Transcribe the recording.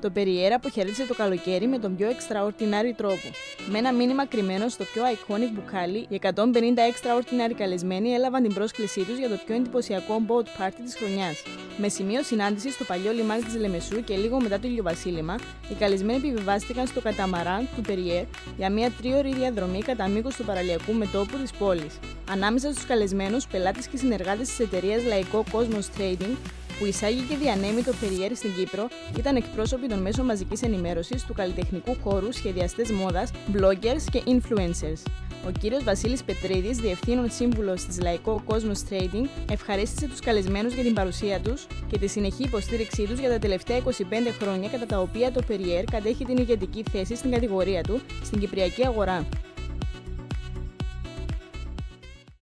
Το Περιέρα αποχαιρέτησε το καλοκαίρι με τον πιο extraordinary τρόπο. Με ένα μήνυμα κρυμμένο στο πιο iconic μπουκάλι, οι 150 extraordinary καλεσμένοι έλαβαν την πρόσκλησή τους για το πιο εντυπωσιακό boat party της χρονιάς. Με σημείο συνάντησης στο παλιό λιμάνι της Λεμεσού και λίγο μετά το ηλιοβασίλεμα, οι καλεσμένοι επιβιβάστηκαν στο καταμαράν του Περιέρ για μια τρίωρη διαδρομή κατά μήκος του παραλιακού μετόπου της πόλης. Ανάμεσα στους καλεσμένους, πελάτες και συνεργάτες της εταιρείας Λαϊκό Cosmos Trading που εισάγει και διανέμει το Περιέρι στην Κύπρο ήταν εκπρόσωποι των μέσων μαζικής ενημέρωσης, του καλλιτεχνικού χώρου, σχεδιαστές μόδας, bloggers και influencers. Ο κύριος Βασίλης Πετρίδης, διευθύνων σύμβουλος της Λαϊκό Cosmos Trading, ευχαρίστησε τους καλεσμένους για την παρουσία τους και τη συνεχή υποστήριξή τους για τα τελευταία 25 χρόνια κατά τα οποία το Περιέρ κατέχει την ηγετική θέση στην κατηγορία του στην Κυπριακή αγορά.